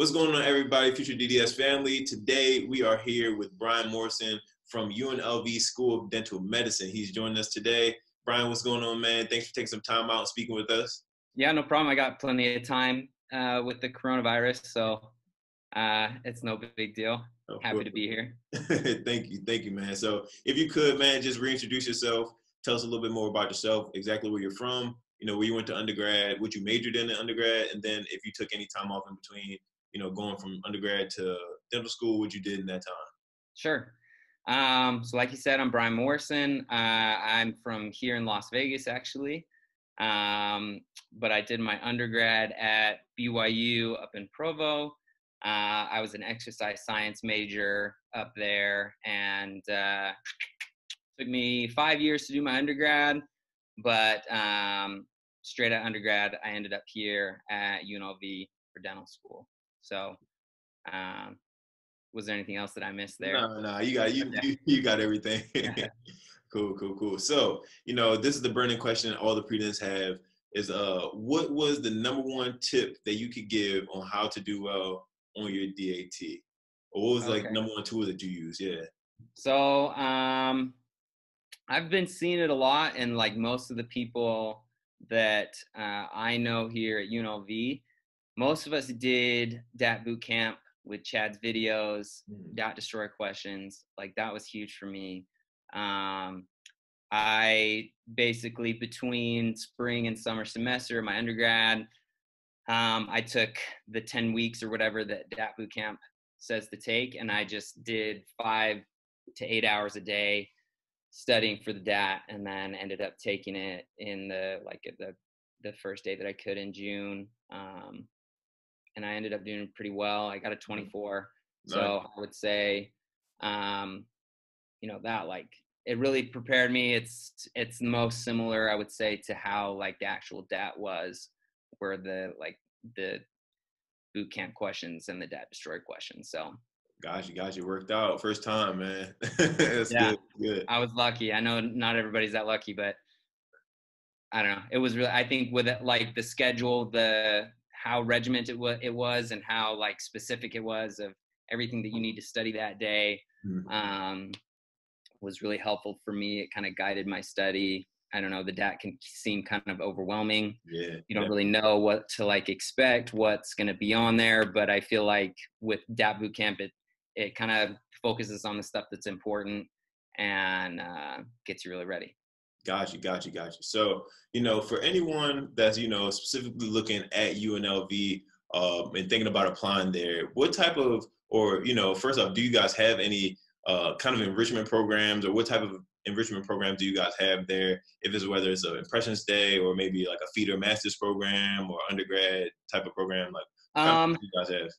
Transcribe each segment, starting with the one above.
What's going on, everybody? Future DDS family. Today we are here with Bryan Morrison from UNLV School of Dental Medicine. He's joining us today. Bryan, what's going on, man? Thanks for taking some time out and speaking with us. Yeah, no problem. I got plenty of time uh, with the coronavirus, so uh, it's no big deal. Of Happy course. to be here. thank you, thank you, man. So, if you could, man, just reintroduce yourself. Tell us a little bit more about yourself, exactly where you're from, you know, where you went to undergrad, what you majored in in undergrad, and then if you took any time off in between, you know, going from undergrad to dental school, what you did in that time. Sure. Um, so, like you said, I'm Bryan Morrison. Uh, I'm from here in Las Vegas, actually. Um, but I did my undergrad at BYU up in Provo. Uh, I was an exercise science major up there, and uh, took me five years to do my undergrad. But um, straight out undergrad, I ended up here at UNLV for dental school. So, um, was there anything else that I missed there? No, no, you got you you, you got everything. cool, cool, cool. So, you know, this is the burning question all the pre-dents have is uh what was the number one tip that you could give on how to do well on your DAT? Or what was okay. like number one tool that you use? Yeah. So um I've been seeing it a lot and like most of the people that uh, I know here at UNLV, most of us did DAT boot camp with Chad's videos, mm. DAT destroy questions. Like that was huge for me. Um, I basically between spring and summer semester, my undergrad, um, I took the 10 weeks or whatever that DAT boot camp says to take, and I just did five to eight hours a day studying for the DAT, and then ended up taking it in the like the the first day that I could in June. Um, and I ended up doing pretty well. I got a mm. 24. Nice. So I would say, um, you know, that like it really prepared me. It's it's most similar, I would say, to how like the actual DAT was, where the like the boot camp questions and the DAT destroy questions. So Gosh, you guys, you worked out first time, man. yeah, good, good. I was lucky. I know not everybody's that lucky, but I don't know. It was really. I think with it, like the schedule, the how regimented it was, and how like specific it was of everything that you need to study that day, mm-hmm. um, was really helpful for me. It kind of guided my study. I don't know, the DAT can seem kind of overwhelming. Yeah. You don't yeah. really know what to like expect, what's going to be on there. But I feel like with DAT Bootcamp, it it kind of focuses on the stuff that's important and uh, gets you really ready. Got you, got you, got you. So, you know, for anyone that's, you know, specifically looking at UNLV um, and thinking about applying there, what type of, or, you know, first off, do you guys have any uh, kind of enrichment programs or what type of enrichment programs do you guys have there? If it's whether it's an impressions day or maybe like a feeder master's program or undergrad type of program, like um, you guys have?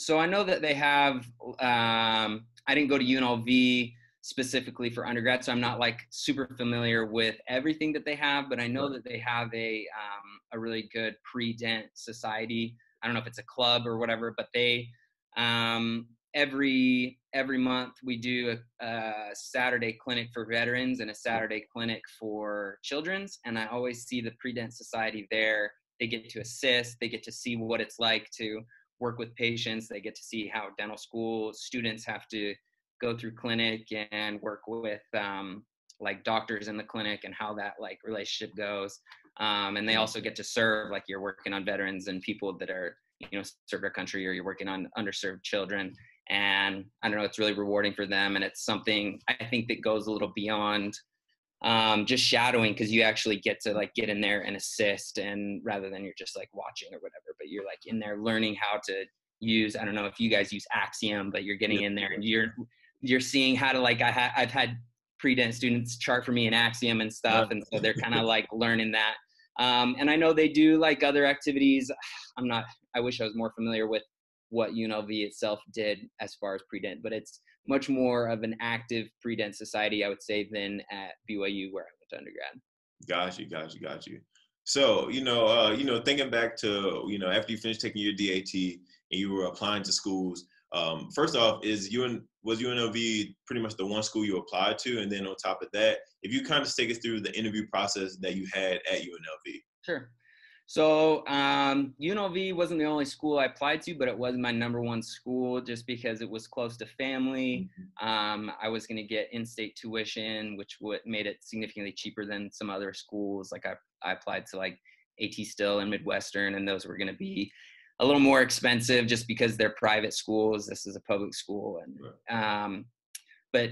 so I know that they have. Um, I didn't go to UNLV specifically for undergrad, so I'm not like super familiar with everything that they have. But I know that they have a um, a really good pre-dent society. I don't know if it's a club or whatever, but they um, every every month we do a, a, Saturday clinic for veterans and a Saturday clinic for children's, and I always see the pre-dent society there. They get to assist. They get to see what it's like to work with patients. They get to see how dental school students have to go through clinic and work with um, like doctors in the clinic and how that like relationship goes. Um, and they also get to serve like you're working on veterans and people that are you know serve our country or you're working on underserved children. And I don't know, it's really rewarding for them, and it's something I think that goes a little beyond um, just shadowing because you actually get to like get in there and assist and rather than you're just like watching or whatever but you're like in there learning how to use i don't know if you guys use axiom but you're getting in there and you're you're seeing how to like I ha- i've had pre-dent students chart for me in axiom and stuff and so they're kind of like learning that um, and i know they do like other activities i'm not i wish i was more familiar with what unlv itself did as far as pre-dent but it's much more of an active pre-dent society, I would say, than at BYU where I went to undergrad. Got you, got you, got you. So, you know, uh, you know, thinking back to, you know, after you finished taking your DAT and you were applying to schools, um, first off, is UN was UNLV pretty much the one school you applied to, and then on top of that, if you kind of take us through the interview process that you had at UNLV. Sure. So um, UNLV wasn't the only school I applied to, but it was my number one school just because it was close to family. Mm-hmm. Um, I was going to get in-state tuition, which would made it significantly cheaper than some other schools. Like I, I applied to like AT Still and Midwestern, and those were going to be a little more expensive just because they're private schools. This is a public school, and um, but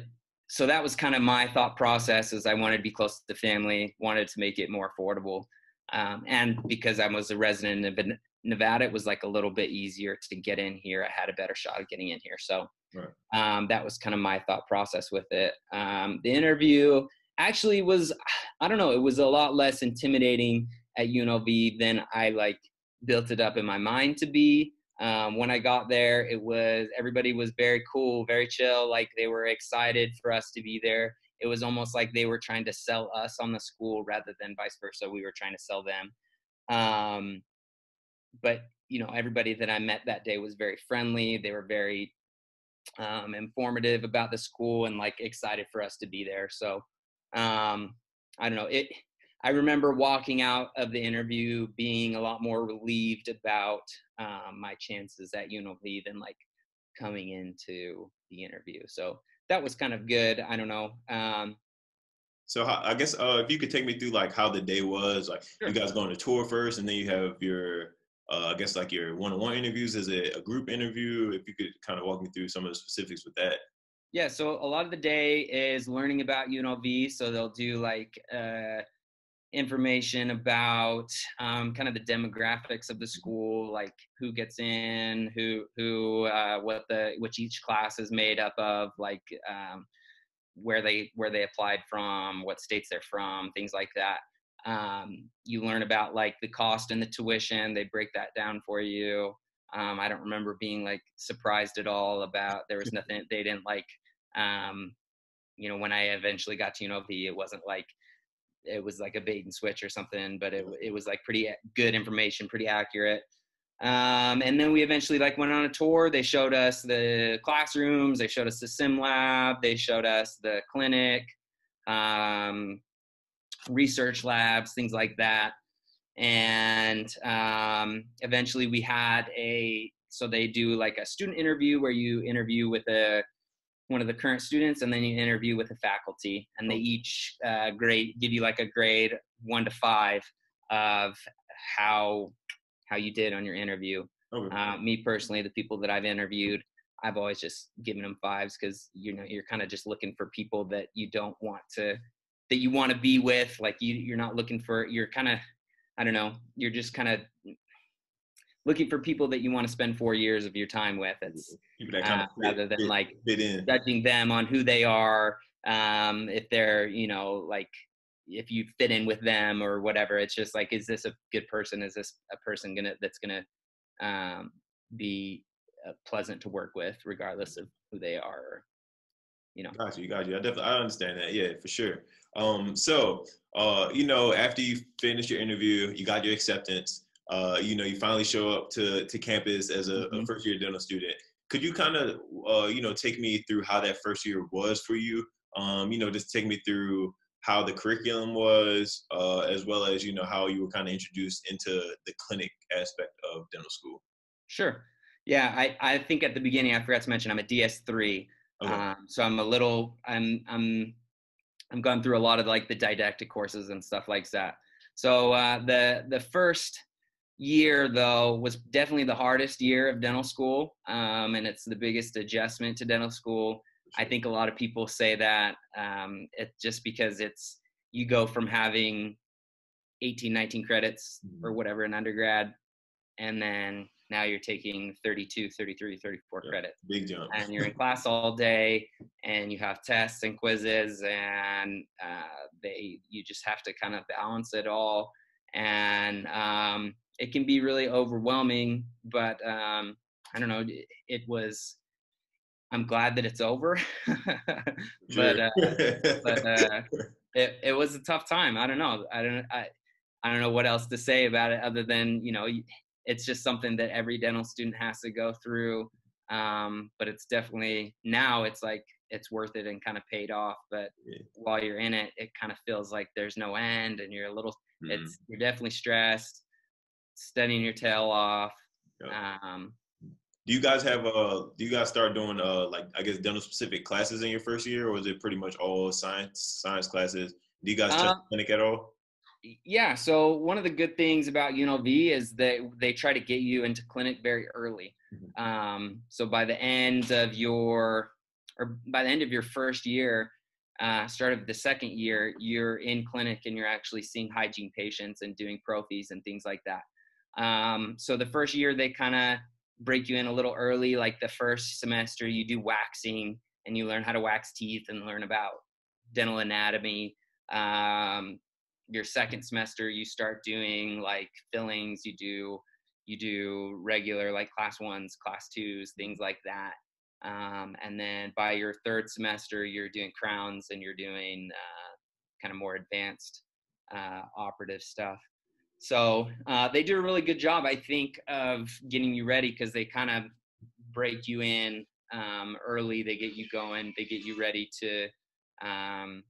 so that was kind of my thought process. Is I wanted to be close to the family, wanted to make it more affordable. Um, and because I was a resident of Nevada, it was like a little bit easier to get in here. I had a better shot of getting in here. So right. um, that was kind of my thought process with it. Um, the interview actually was, I don't know, it was a lot less intimidating at UNLV than I like built it up in my mind to be. Um, when I got there, it was everybody was very cool, very chill. Like they were excited for us to be there it was almost like they were trying to sell us on the school rather than vice versa. We were trying to sell them. Um, but you know, everybody that I met that day was very friendly. They were very um, informative about the school and like excited for us to be there. So um, I don't know. It. I remember walking out of the interview being a lot more relieved about um, my chances at UNLV than like coming into the interview. So that was kind of good. I don't know. Um, so I guess uh, if you could take me through like how the day was, like sure. you guys go on a tour first, and then you have your, uh, I guess like your one-on-one interviews. Is it a group interview? If you could kind of walk me through some of the specifics with that. Yeah, so a lot of the day is learning about UNLV. So they'll do like uh, information about um, kind of the demographics of the school, like who gets in, who who uh, what the which each class is made up of, like um, where they where they applied from, what states they're from, things like that. Um, you learn about like the cost and the tuition. They break that down for you. Um, I don't remember being like surprised at all about there was nothing they didn't like. Um, you know, when I eventually got to UNLV, it wasn't like it was like a bait and switch or something, but it it was like pretty good information, pretty accurate. Um, and then we eventually like went on a tour. They showed us the classrooms, they showed us the sim lab, they showed us the clinic, um, research labs, things like that. And um, eventually we had a so they do like a student interview where you interview with a one of the current students and then you interview with the faculty and they each uh, grade give you like a grade one to five of how how you did on your interview okay. uh, me personally the people that i've interviewed i've always just given them fives because you know you're kind of just looking for people that you don't want to that you want to be with like you you're not looking for you're kind of i don't know you're just kind of looking for people that you want to spend four years of your time with. It's uh, rather than fit, like fit judging them on who they are, um, if they're you know like if you fit in with them or whatever. It's just like, is this a good person? Is this a person gonna that's gonna um, be uh, pleasant to work with, regardless of who they are? you know. Got you, got you. I definitely I understand that. Yeah, for sure. Um, so uh, you know, after you finish your interview, you got your acceptance uh, you know, you finally show up to to campus as a, mm-hmm. a first year dental student. Could you kind of, uh, you know, take me through how that first year was for you? Um, you know, just take me through how the curriculum was, uh, as well as you know how you were kind of introduced into the clinic aspect of dental school. Sure. Yeah, I, I think at the beginning I forgot to mention I'm a DS3, okay. um, so I'm a little I'm I'm I'm gone through a lot of like the didactic courses and stuff like that. So uh, the the first year though was definitely the hardest year of dental school um, and it's the biggest adjustment to dental school. I think a lot of people say that um, it just because it's you go from having 18 19 credits or mm-hmm. whatever in undergrad and then now you're taking 32 33 34 yeah, credits. big jump. And you're in class all day and you have tests and quizzes and uh, they you just have to kind of balance it all. And um, it can be really overwhelming. But um, I don't know. It, it, was. I'm glad that it's over. but uh, but uh, it it was a tough time. I don't know. I don't I I don't know what else to say about it other than you know it's just something that every dental student has to go through. Um, but it's definitely now it's like it's worth it and kind of paid off. But yeah. while you're in it, it kind of feels like there's no end, and you're a little. Mm-hmm. It's you're definitely stressed studying your tail off. Um, do you guys have uh do you guys start doing uh like I guess dental specific classes in your first year or is it pretty much all science science classes? Do you guys test um, clinic at all? Yeah, so one of the good things about UNLV is that they try to get you into clinic very early. Mm-hmm. Um, so by the end of your or by the end of your first year, uh, start of the second year, you're in clinic and you're actually seeing hygiene patients and doing prophies and things like that. Um, so the first year they kind of break you in a little early. Like the first semester, you do waxing and you learn how to wax teeth and learn about dental anatomy. Um, your second semester, you start doing like fillings. You do you do regular like class ones, class twos, things like that. Um, and then by your third semester, you're doing crowns and you're doing uh, kind of more advanced uh, operative stuff. So uh, they do a really good job, I think, of getting you ready because they kind of break you in um, early. They get you going. They get you ready to um,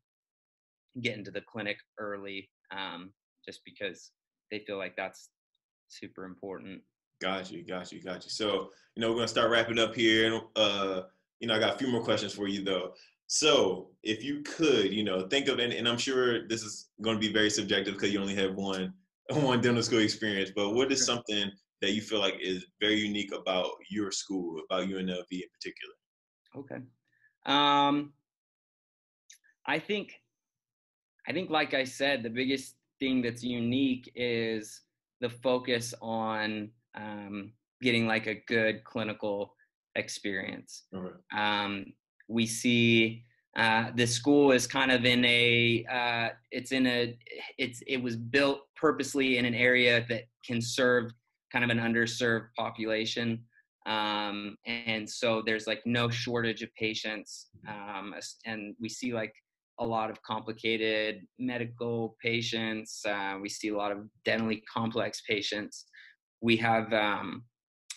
get into the clinic early, um, just because they feel like that's super important. Got you, got you, got you. So you know we're gonna start wrapping up here. Uh, you know I got a few more questions for you though. So if you could, you know, think of and, and I'm sure this is going to be very subjective because you only have one one dental school experience, but what is something that you feel like is very unique about your school, about UNLV in particular? Okay. Um, I think, I think, like I said, the biggest thing that's unique is the focus on um, getting like a good clinical experience. Okay. Um, we see uh, the school is kind of in a uh, it's in a it's it was built purposely in an area that can serve kind of an underserved population um, and so there's like no shortage of patients um, and we see like a lot of complicated medical patients uh, we see a lot of dentally complex patients we have um,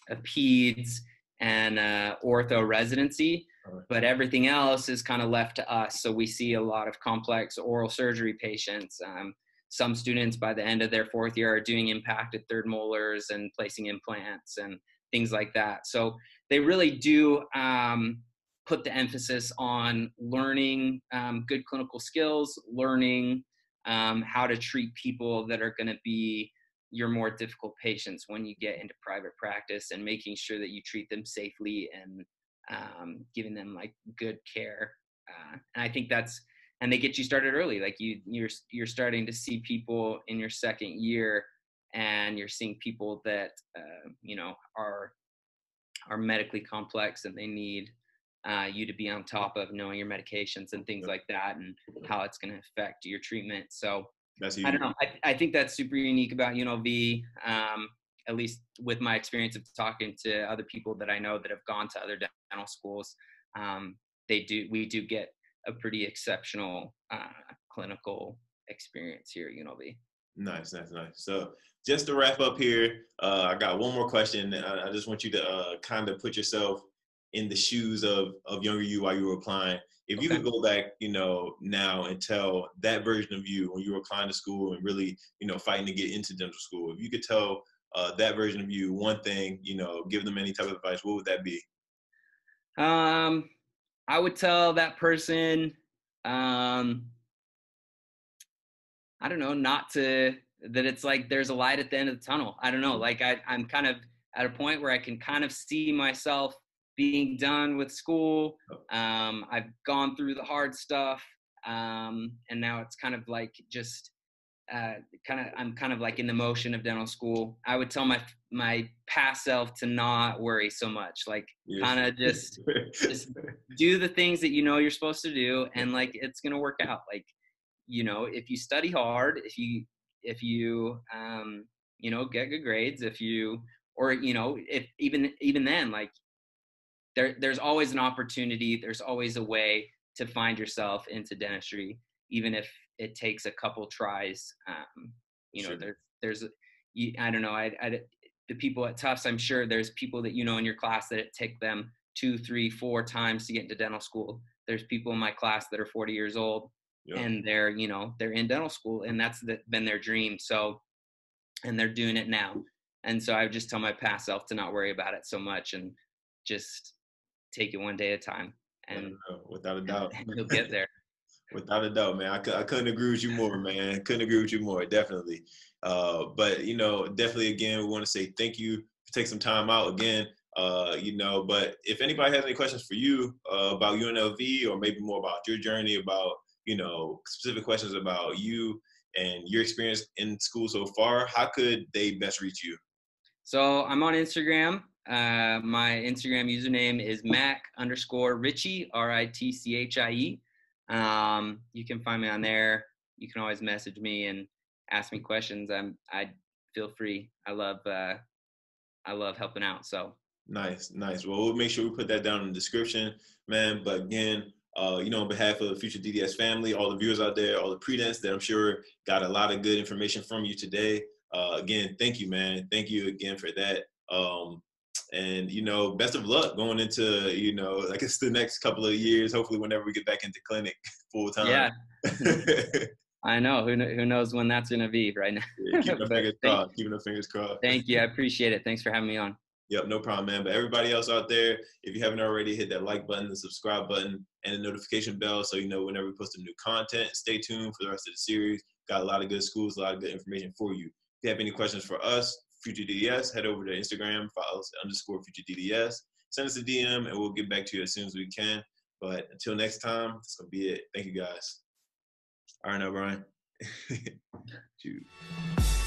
a peds and uh, ortho residency but everything else is kind of left to us. So we see a lot of complex oral surgery patients. Um, some students by the end of their fourth year are doing impacted third molars and placing implants and things like that. So they really do um, put the emphasis on learning um, good clinical skills, learning um, how to treat people that are going to be your more difficult patients when you get into private practice and making sure that you treat them safely and um, giving them like good care. Uh, and I think that's and they get you started early. Like you you're you're starting to see people in your second year, and you're seeing people that uh, you know are are medically complex and they need uh, you to be on top of knowing your medications and things like that and how it's going to affect your treatment. So I don't know. I, I think that's super unique about UNLV. Um, at least with my experience of talking to other people that I know that have gone to other dental schools, um, they do we do get a pretty exceptional uh, clinical experience here at UNLV. Nice, nice, nice. So just to wrap up here, uh, I got one more question. I, I just want you to uh, kind of put yourself in the shoes of of younger you while you were applying. If you could go back, you know, now and tell that version of you when you were applying to school and really, you know, fighting to get into dental school, if you could tell uh, that version of you one thing, you know, give them any type of advice, what would that be? Um, I would tell that person, um, I don't know, not to that it's like there's a light at the end of the tunnel. I don't know, like I, I'm kind of at a point where I can kind of see myself being done with school. Oh. Um, I've gone through the hard stuff, um, and now it's kind of like just uh, kind of I'm kind of like in the motion of dental school. I would tell my my past self to not worry so much, like yes. kind of just just do the things that you know you're supposed to do, and like it's gonna work out. Like you know, if you study hard, if you if you um, you know get good grades, if you or you know if even even then like there there's always an opportunity. There's always a way to find yourself into dentistry, even if it takes a couple tries. Um, you know, sure. there, there's, you, I don't know, I, I, the people at Tufts, I'm sure there's people that you know in your class that it take them two, three, four times to get into dental school. There's people in my class that are 40 years old yeah. and they're, you know, they're in dental school and that's the, been their dream. So, and they're doing it now. And so I would just tell my past self to not worry about it so much and just take it one day at a time. And without a doubt, and you'll get there. Without a doubt, man. I, I couldn't agree with you more, man. Couldn't agree with you more, definitely. Uh, but you know, definitely again, we want to say thank you taking some time out again. Uh, you know, but if anybody has any questions for you uh, about UNLV or maybe more about your journey, about you know specific questions about you and your experience in school so far, how could they best reach you? So I'm on Instagram. Uh, my Instagram username is Mac underscore Ritchie, R I T C H I E. Um, you can find me on there. You can always message me and ask me questions. I'm I feel free. I love uh, I love helping out. So nice, nice. Well, we'll make sure we put that down in the description, man. But again, uh, you know, on behalf of the Future DDS family, all the viewers out there, all the predents that I'm sure got a lot of good information from you today. Uh, again, thank you, man. Thank you again for that. Um, and you know, best of luck going into you know, like it's the next couple of years. Hopefully, whenever we get back into clinic full time. Yeah. I know. Who who knows when that's gonna be right now. yeah, keeping the fingers crossed. Keeping the fingers crossed. Thank you. I appreciate it. Thanks for having me on. Yep, no problem, man. But everybody else out there, if you haven't already, hit that like button, the subscribe button, and the notification bell so you know whenever we post a new content. Stay tuned for the rest of the series. Got a lot of good schools, a lot of good information for you. If you have any questions for us, Future DDS, head over to Instagram, follow us underscore Future DDS. Send us a DM, and we'll get back to you as soon as we can. But until next time, that's gonna be it. Thank you guys. All right, now Bryan.